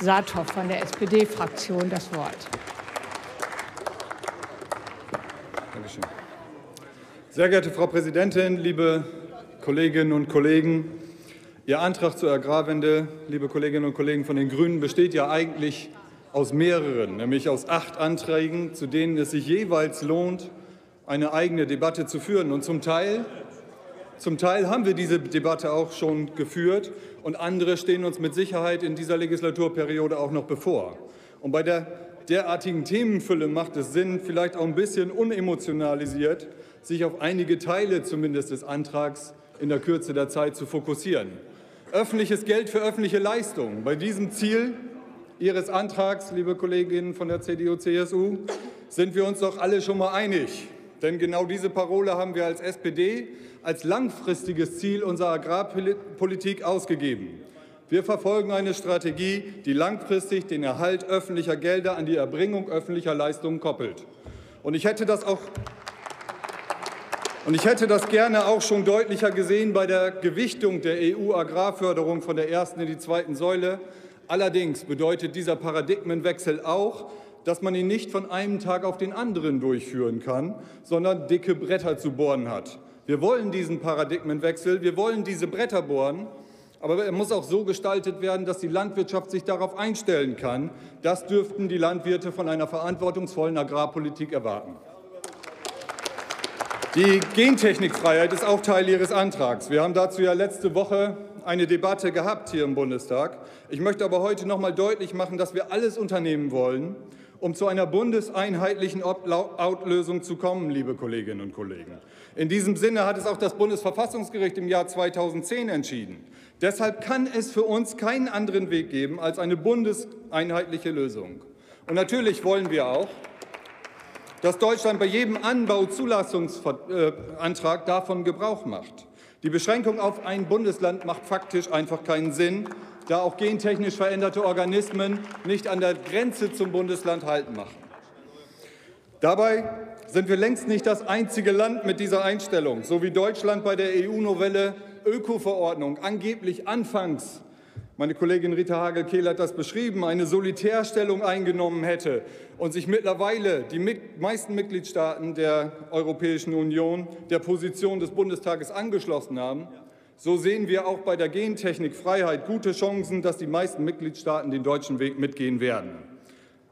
Saathoff von der SPD-Fraktion das Wort. Dankeschön. Sehr geehrte Frau Präsidentin, liebe Kolleginnen und Kollegen! Ihr Antrag zur Agrarwende, liebe Kolleginnen und Kollegen von den Grünen, besteht ja eigentlich aus mehreren, nämlich aus acht Anträgen, zu denen es sich jeweils lohnt, eine eigene Debatte zu führen. Und zum Teil, zum Teil haben wir diese Debatte auch schon geführt und andere stehen uns mit Sicherheit in dieser Legislaturperiode auch noch bevor. Und bei der derartigen Themenfülle macht es Sinn, vielleicht auch ein bisschen unemotionalisiert, sich auf einige Teile zumindest des Antrags in der Kürze der Zeit zu fokussieren. Öffentliches Geld für öffentliche Leistungen. Bei diesem Ziel Ihres Antrags, liebe Kolleginnen von der CDU-CSU, sind wir uns doch alle schon mal einig. Denn genau diese Parole haben wir als SPD als langfristiges Ziel unserer Agrarpolitik ausgegeben. Wir verfolgen eine Strategie, die langfristig den Erhalt öffentlicher Gelder an die Erbringung öffentlicher Leistungen koppelt. Und ich hätte das auch und ich hätte das gerne auch schon deutlicher gesehen bei der Gewichtung der EU-Agrarförderung von der ersten in die zweiten Säule. Allerdings bedeutet dieser Paradigmenwechsel auch, dass man ihn nicht von einem Tag auf den anderen durchführen kann, sondern dicke Bretter zu bohren hat. Wir wollen diesen Paradigmenwechsel, wir wollen diese Bretter bohren, aber er muss auch so gestaltet werden, dass die Landwirtschaft sich darauf einstellen kann. Das dürften die Landwirte von einer verantwortungsvollen Agrarpolitik erwarten. Die Gentechnikfreiheit ist auch Teil Ihres Antrags. Wir haben dazu ja letzte Woche eine Debatte gehabt hier im Bundestag. Ich möchte aber heute noch mal deutlich machen, dass wir alles unternehmen wollen, um zu einer bundeseinheitlichen Opt-out-Lösung zu kommen, liebe Kolleginnen und Kollegen. In diesem Sinne hat es auch das Bundesverfassungsgericht im Jahr 2010 entschieden. Deshalb kann es für uns keinen anderen Weg geben als eine bundeseinheitliche Lösung. Und natürlich wollen wir auch, dass Deutschland bei jedem Anbauzulassungsantrag davon Gebrauch macht. Die Beschränkung auf ein Bundesland macht faktisch einfach keinen Sinn da auch gentechnisch veränderte Organismen nicht an der Grenze zum Bundesland Halt machen. Dabei sind wir längst nicht das einzige Land mit dieser Einstellung, so wie Deutschland bei der EU-Novelle Öko-Verordnung angeblich anfangs meine Kollegin Rita Hagel-Kehl hat das beschrieben, eine Solitärstellung eingenommen hätte und sich mittlerweile die meisten Mitgliedstaaten der Europäischen Union der Position des Bundestages angeschlossen haben, so sehen wir auch bei der Gentechnikfreiheit gute Chancen, dass die meisten Mitgliedstaaten den deutschen Weg mitgehen werden.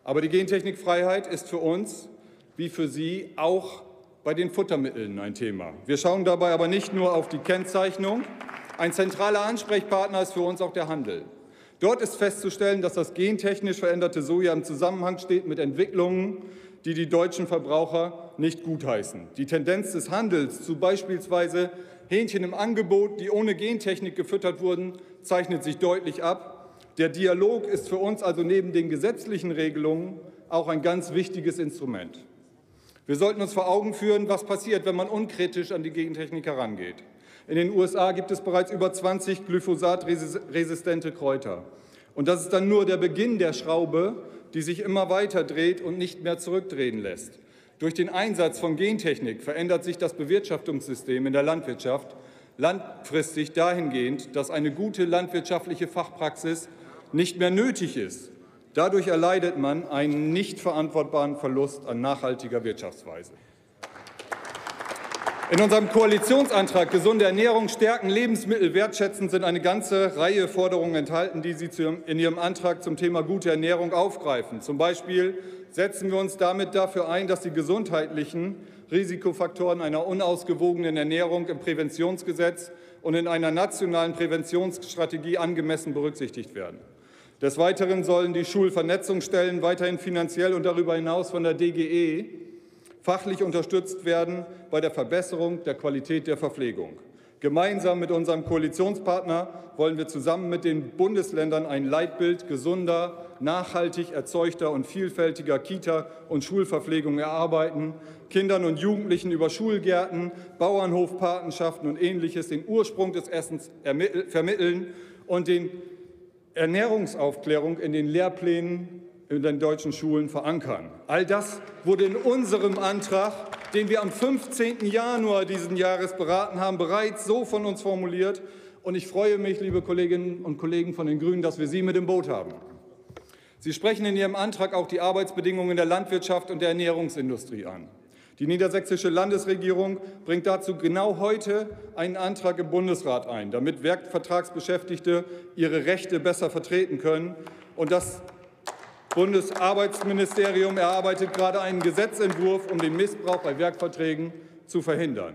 Aber die Gentechnikfreiheit ist für uns wie für Sie auch bei den Futtermitteln ein Thema. Wir schauen dabei aber nicht nur auf die Kennzeichnung. Ein zentraler Ansprechpartner ist für uns auch der Handel. Dort ist festzustellen, dass das gentechnisch veränderte Soja im Zusammenhang steht mit Entwicklungen, die die deutschen Verbraucher nicht gutheißen. Die Tendenz des Handels zu beispielsweise Hähnchen im Angebot, die ohne Gentechnik gefüttert wurden, zeichnet sich deutlich ab. Der Dialog ist für uns also neben den gesetzlichen Regelungen auch ein ganz wichtiges Instrument. Wir sollten uns vor Augen führen, was passiert, wenn man unkritisch an die Gentechnik herangeht. In den USA gibt es bereits über 20 glyphosatresistente Kräuter. Und das ist dann nur der Beginn der Schraube, die sich immer weiter dreht und nicht mehr zurückdrehen lässt. Durch den Einsatz von Gentechnik verändert sich das Bewirtschaftungssystem in der Landwirtschaft langfristig dahingehend, dass eine gute landwirtschaftliche Fachpraxis nicht mehr nötig ist. Dadurch erleidet man einen nicht verantwortbaren Verlust an nachhaltiger Wirtschaftsweise. In unserem Koalitionsantrag Gesunde Ernährung stärken, Lebensmittel wertschätzen sind eine ganze Reihe Forderungen enthalten, die Sie in Ihrem Antrag zum Thema gute Ernährung aufgreifen. Zum Beispiel setzen wir uns damit dafür ein, dass die gesundheitlichen Risikofaktoren einer unausgewogenen Ernährung im Präventionsgesetz und in einer nationalen Präventionsstrategie angemessen berücksichtigt werden. Des Weiteren sollen die Schulvernetzungsstellen weiterhin finanziell und darüber hinaus von der DGE fachlich unterstützt werden bei der Verbesserung der Qualität der Verpflegung. Gemeinsam mit unserem Koalitionspartner wollen wir zusammen mit den Bundesländern ein Leitbild gesunder, nachhaltig erzeugter und vielfältiger Kita- und Schulverpflegung erarbeiten, Kindern und Jugendlichen über Schulgärten, Bauernhofpatenschaften und Ähnliches den Ursprung des Essens vermitteln und den Ernährungsaufklärung in den Lehrplänen in den deutschen Schulen verankern. All das wurde in unserem Antrag, den wir am 15. Januar diesen Jahres beraten haben, bereits so von uns formuliert. Und ich freue mich, liebe Kolleginnen und Kollegen von den Grünen, dass wir Sie mit im Boot haben. Sie sprechen in Ihrem Antrag auch die Arbeitsbedingungen der Landwirtschaft und der Ernährungsindustrie an. Die niedersächsische Landesregierung bringt dazu genau heute einen Antrag im Bundesrat ein, damit Werkvertragsbeschäftigte ihre Rechte besser vertreten können. Und das Bundesarbeitsministerium erarbeitet gerade einen Gesetzentwurf, um den Missbrauch bei Werkverträgen zu verhindern.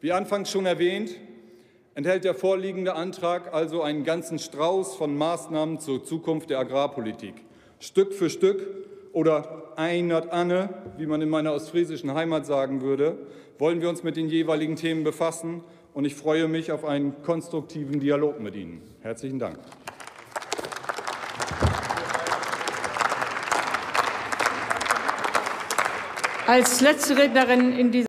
Wie anfangs schon erwähnt, enthält der vorliegende Antrag also einen ganzen Strauß von Maßnahmen zur Zukunft der Agrarpolitik. Stück für Stück oder einert Anne, wie man in meiner ostfriesischen Heimat sagen würde, wollen wir uns mit den jeweiligen Themen befassen. Und ich freue mich auf einen konstruktiven Dialog mit Ihnen. Herzlichen Dank. Als letzte Rednerin in dieser